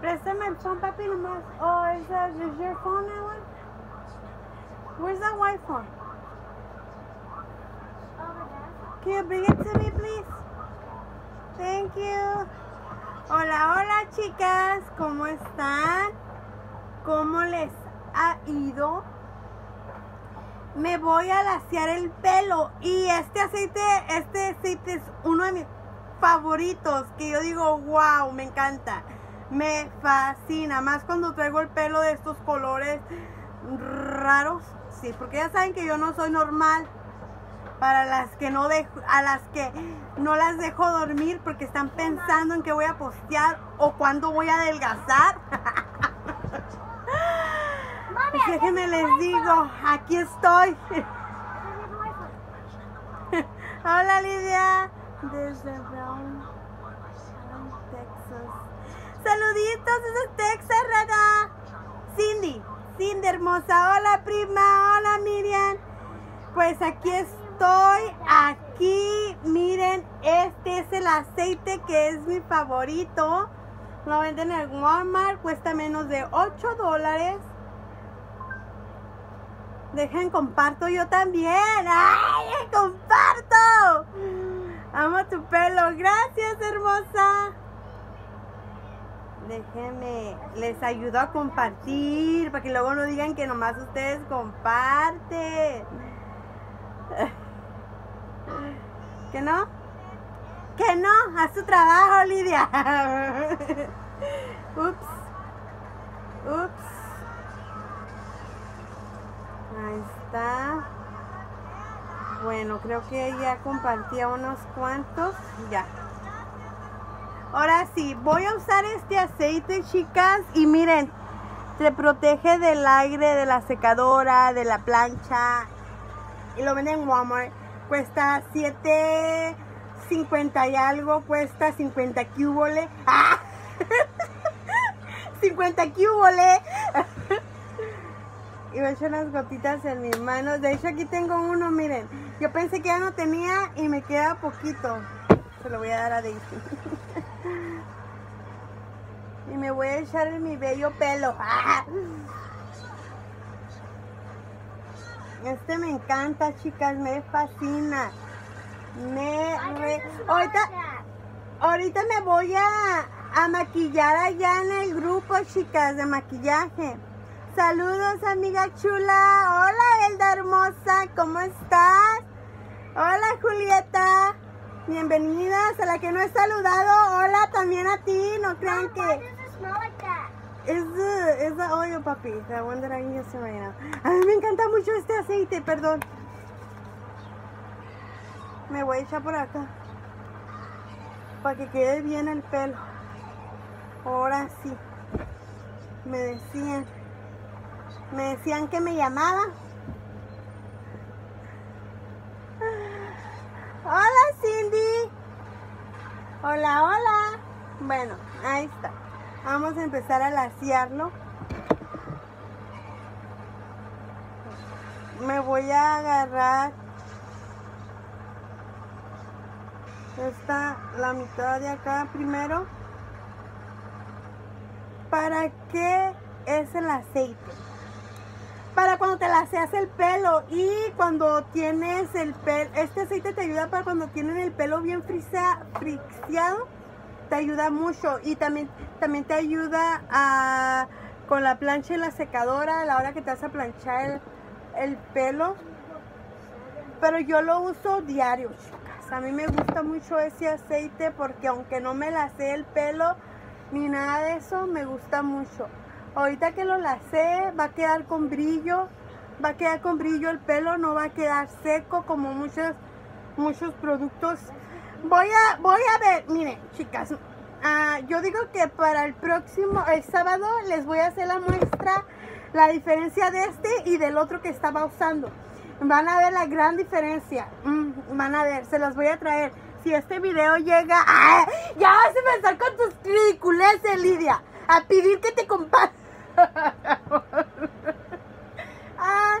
Préstame el phone, papi, nomás. Oh, is that is your phone, one? Where's that white phone? Can you bring it to me, please? Thank you. Hola, hola, chicas. ¿Cómo están? ¿Cómo les ha ido? Me voy a lasear el pelo y este aceite, este aceite es uno de mis favoritos que yo digo, wow, me encanta. Me fascina, más cuando traigo el pelo de estos colores raros. Sí, porque ya saben que yo no soy normal. Para las que no dejo, a las que no las dejo dormir porque están pensando en que voy a postear o cuándo voy a adelgazar. Pues déjenme les digo, aquí estoy. Hola Lidia, desde Brown, Texas. Saluditos desde Texas, Rada. Cindy, Cindy hermosa. Hola prima, hola Miriam. Pues aquí estoy, aquí, miren, este es el aceite que es mi favorito. Lo venden en Walmart, cuesta menos de 8 dólares. Dejen, comparto yo también. ¡Ay, comparto! Amo tu pelo. Gracias, hermosa. Déjenme, les ayudo a compartir para que luego no digan que nomás ustedes comparten. ¿Que no? ¿Que no? Haz tu trabajo, Lidia. Ups. Ups. Ahí está. Bueno, creo que ya compartía unos cuantos. Ya. Ahora sí, voy a usar este aceite, chicas. Y miren, se protege del aire, de la secadora, de la plancha. Y lo venden en Walmart. Cuesta 7.50 y algo. Cuesta 50 cubole. ¡Ah! 50 cubole. y a echar unas gotitas en mis manos. De hecho, aquí tengo uno, miren. Yo pensé que ya no tenía y me queda poquito. Se lo voy a dar a Daisy. y me voy a echar en mi bello pelo. Este me encanta, chicas. Me fascina. Me re... ahorita, ahorita me voy a, a maquillar allá en el grupo, chicas, de maquillaje. Saludos, amiga chula. Hola, Elda hermosa. ¿Cómo estás? Hola, Julieta. Bienvenidas a la que no he saludado. Hola también a ti. No crean que es the, es the papi. The one that I'm using right now. A mí me encanta mucho este aceite, perdón. Me voy a echar por acá. Para que quede bien el pelo. Ahora sí. Me decían. Me decían que me llamaba. Hola Cindy. Hola, hola. Bueno, ahí está. Vamos a empezar a laciarlo. Me voy a agarrar esta, la mitad de acá primero. ¿Para qué es el aceite? Para cuando te laceas el pelo y cuando tienes el pelo, este aceite te ayuda para cuando tienen el pelo bien frisa, te ayuda mucho y también, también te ayuda a, con la plancha y la secadora a la hora que te vas a planchar el, pelo. Pero yo lo uso diario, chicas. A mí me gusta mucho ese aceite porque aunque no me lacé el pelo ni nada de eso, me gusta mucho. Ahorita que lo lacé va a quedar con brillo, va a quedar con brillo el pelo, no va a quedar seco como muchos, muchos productos Voy a, voy a ver, miren, chicas, uh, yo digo que para el próximo, el sábado, les voy a hacer la muestra, la diferencia de este y del otro que estaba usando. Van a ver la gran diferencia. Mm, van a ver, se los voy a traer. Si este video llega... ¡Ah! Ya vas a empezar con tus ridiculeces, Lidia. A pedir que te compartas. ah,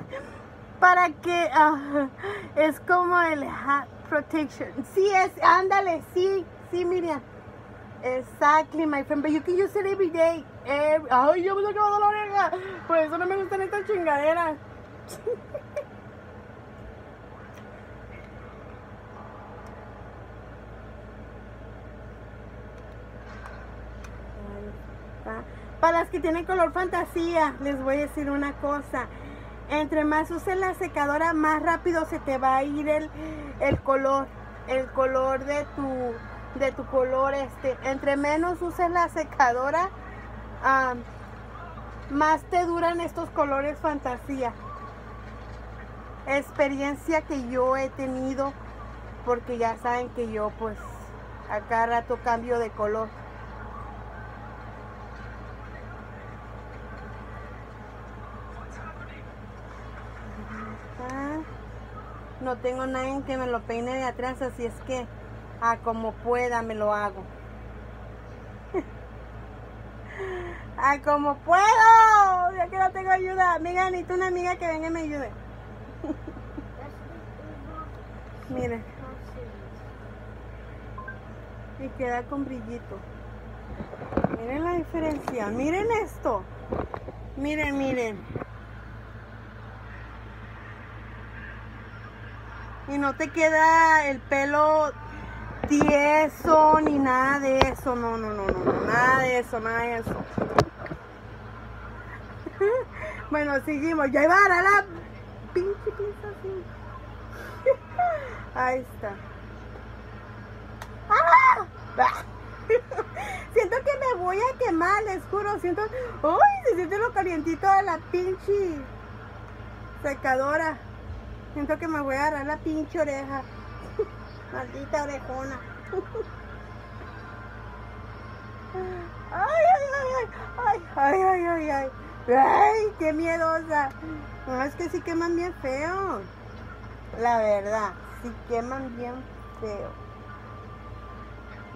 para que... ah, es como el hat protection. Sí, es, ándale, sí, sí, Miriam. Exactly, my friend, but you can use it every day. Ay, yo me he acabado la oreja. Por eso no me gustan estas chingaderas. Para las que tienen color fantasía, les voy a decir una cosa. Entre más uses la secadora, más rápido se te va a ir el, el color. El color de tu, de tu color este. Entre menos uses la secadora, más te duran estos colores fantasía. Experiencia que yo he tenido, porque ya saben que yo pues a cada rato cambio de color. no tengo nadie que me lo peine de atrás, así es que a como pueda me lo hago. a como puedo, ya que no tengo ayuda. Amiga, necesito una amiga que venga y me ayude. Miren. Y queda con brillito. Miren la diferencia. Miren esto. Miren, miren. y no te queda el pelo tieso ni nada de eso, no, no, no, no, nada de eso, nada de eso. bueno, seguimos, ya iba a dar la pinche pinza así. Ahí está. ¡Ah! siento que me voy a quemar, les juro, siento, ¡ay! Se siente lo calientito de la pinche secadora. Siento que me voy a agarrar la pinche oreja. Maldita orejona. Ay, ay, ay, ay, ay, ay, ay, ay, ay, qué miedosa. No, es que sí queman bien feo. La verdad, sí queman bien feo.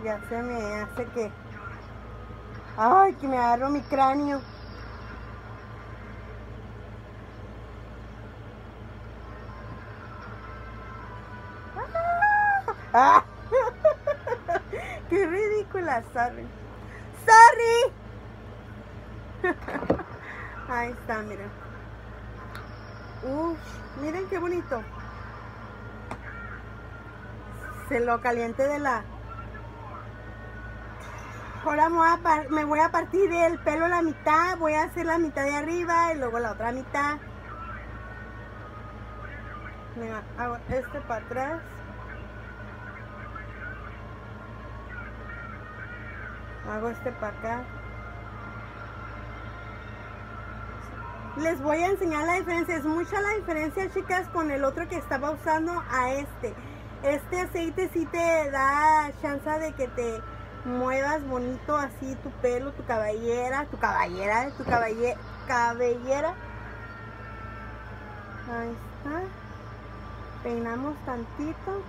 Ya se me hace que... Ay, que me agarro mi cráneo. Ah. ¡Qué ridícula! Sorry. ¡Sorry! Ahí está, miren. Uf, miren qué bonito. Se lo caliente de la... Ahora me voy, a partir el pelo a la mitad. Voy a hacer la mitad de arriba y luego la otra mitad. Mira, hago este para atrás. Hago este para acá les voy a enseñar la diferencia es mucha la diferencia chicas con el otro que estaba usando a este este aceite sí te da chance de que te muevas bonito así tu pelo, tu cabellera, tu cabellera, tu cabellera, cabellera. Ahí está. Peinamos tantito.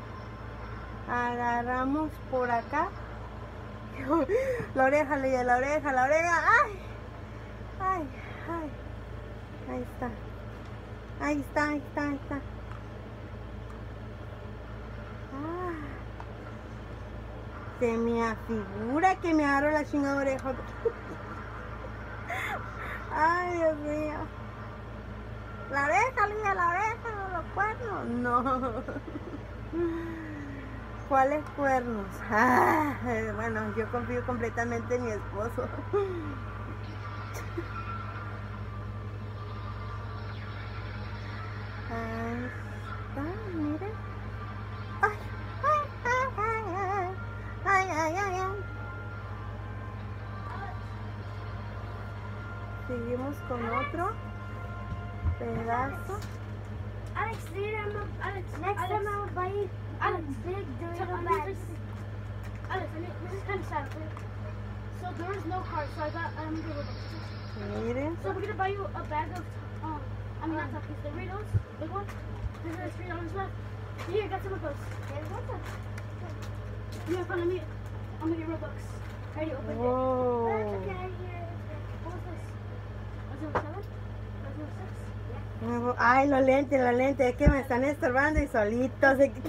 Agarramos por acá. La oreja, la oreja, la oreja. ¡Ay! ¡Ay! ¡Ay! Ahí está. Ahí está, ahí está, ahí está. Ah. Se me afigura que me agarro la chingada oreja. Ay, Dios mío. La oreja, la oreja, los cuernos. No. ¿Cuáles cuernos? Ah, bueno, yo confío completamente en mi esposo. Seguimos con otro pedazo. Alex, Alex, Alex, big durable bags. Alex, I mean, this is kind of sad. So there is no car, so I got um Miren. So we're gonna buy you a bag of um, I mean not tacos, Doritos, big one. There's three dollars left. Here, got some of those. You have fun of me. I'm gonna get Robux. I already opened Whoa. it. That's okay. Here. What was this? Was it seven? Was it six? Ay, los lentes, los lentes, es que me están estorbando y solitos. Se...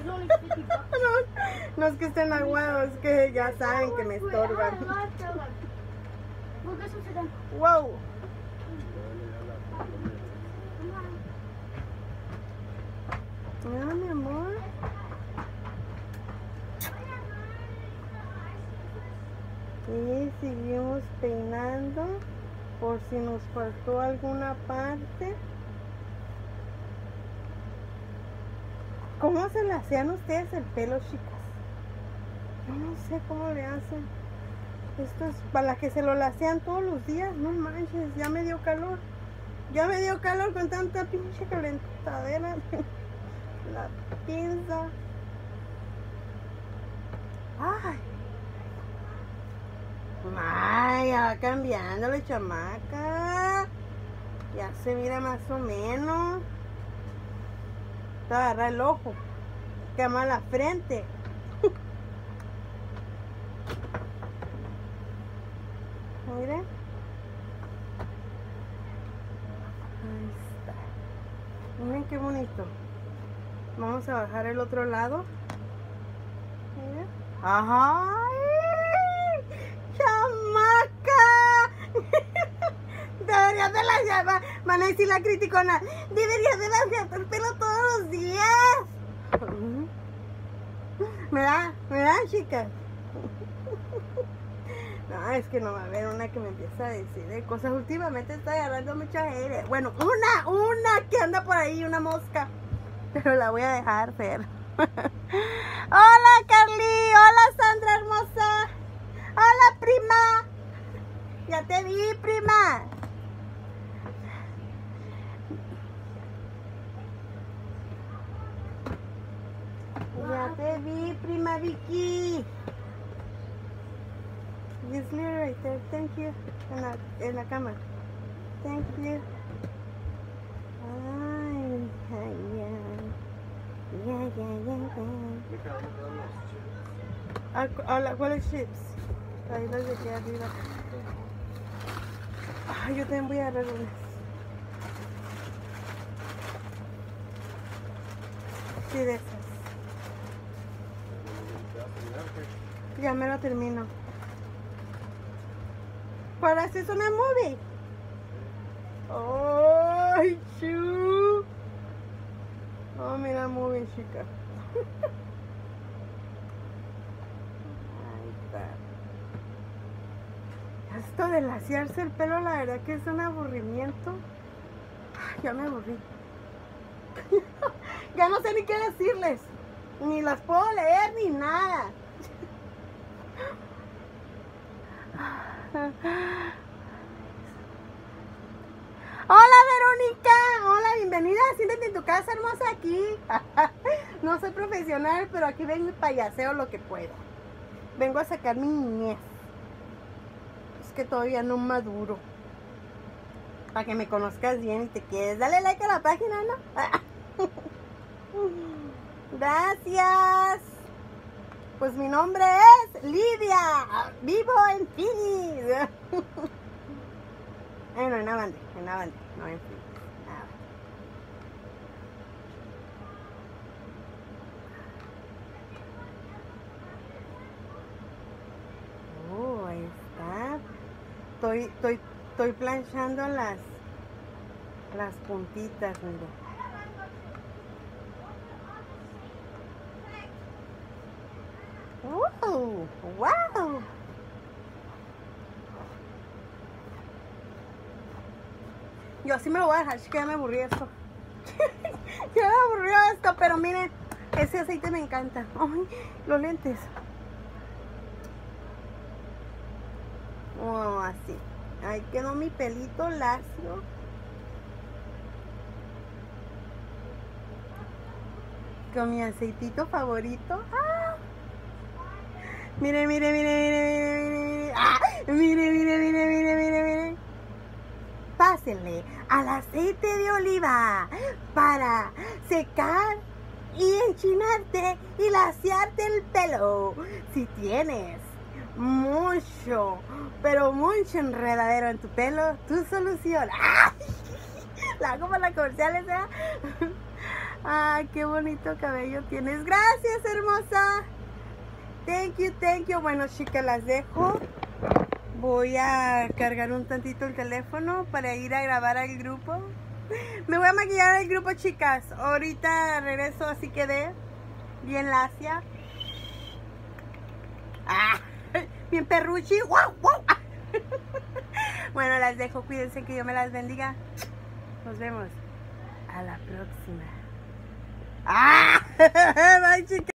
No es que estén aguados, es que ya saben que me estorban. Them. Wow. Ah, mi amor. Y seguimos peinando por si nos faltó alguna parte. ¿Cómo se le hacían ustedes el pelo, chicas? Yo no sé cómo le hacen. Esto es para que se lo lacean todos los días. No manches, ya me dio calor. Ya me dio calor con tanta pinche calentadera. La pinza. Ay. Ay, ya va cambiando la chamaca. Ya se mira más o menos. Te agarra el ojo. Quema la frente. Miren. Ahí está. Miren qué bonito. Vamos a bajar el otro lado. Miren. ¡Ay! Deberías de la llama. Van a decir la criticona. Deberías de la el pelo todos los días. ¿Me da? ¿Me da, chicas? No, es que no va a haber una que me empieza a decir de cosas. Últimamente está agarrando mucha aire. Bueno, una, una que anda por ahí, una mosca. Pero la voy a dejar ser. hola, Carly. Hola, Sandra hermosa. Hola, prima. Ya te vi, prima. Vi, Vicky. Just leave right there. Thank you. En la, en la cama. Thank you. Ya, ya, ya, ya. Ah, Hola, ¿cuáles chips? Ahí los arriba. Ay, yo también voy a agarrar unas. Sí, de Ya me lo termino. ¿Para hacer una movie? ¡Ay, chu! Oh, mira, movie, chica. Ahí está. Esto de laciarse el pelo, la verdad que es un aburrimiento. Ya me aburrí. ya no sé ni qué decirles. Ni las puedo leer ni nada. Hola Verónica, hola, bienvenida, siéntate en tu casa hermosa aquí. no soy profesional, pero aquí vengo y payaseo lo que puedo. Vengo a sacar mi niñez. Es que todavía no maduro. Para que me conozcas bien y te quedes. Dale like a la página, ¿no? Gracias. Pues mi nombre es Lidia. Vivo en Phoenix. Eh, no, en Avante, en Avante, no en Phoenix. Oh, ahí está. Estoy, estoy, estoy planchando las, las puntitas, mira. ¡Wow! Yo así me lo voy a dejar, chica, ya me aburrí esto. ya me aburrió esto, pero miren, ese aceite me encanta. Ay, los lentes. Oh, así. Ahí quedó mi pelito lacio. Con mi aceitito favorito. ¡Ah! Mire, mire, mire, mire, mire. ¡Ah! Mire, mire, mire, mire, mire, mire. Pásenle al aceite de oliva para secar y enchinarte y laciarte el pelo. Si tienes mucho, pero mucho enredadero en tu pelo, tu solución. ¡Ah! La para la comercial esa. Ay, qué bonito cabello tienes. Gracias, hermosa. Thank you, thank you. Bueno, chicas, las dejo. Voy a cargar un tantito el teléfono para ir a grabar al grupo. Me voy a maquillar al grupo, chicas. Ahorita regreso, así quedé. Bien lacia. Ah, bien perruchi. Bueno, las dejo. Cuídense, que Dios me las bendiga. Nos vemos a la próxima. ¡Ah! Bye, chicas.